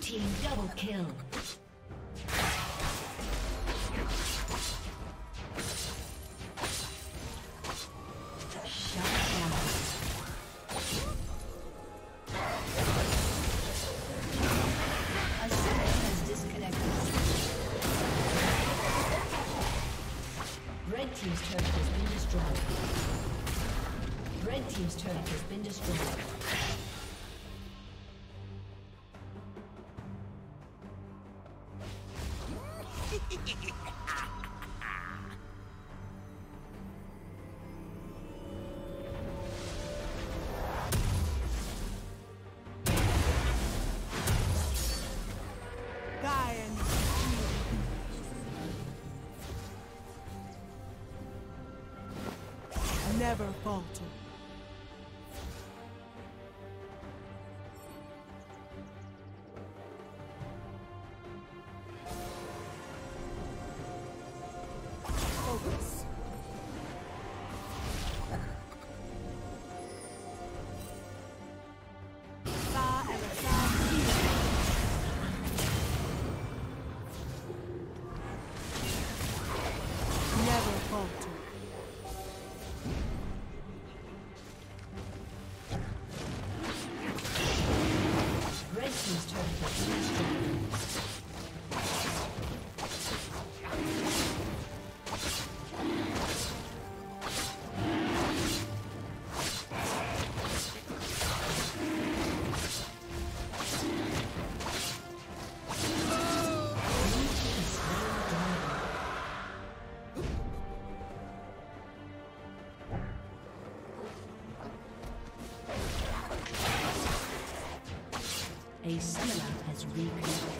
Team double kill. never falter. Red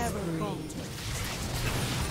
never falter.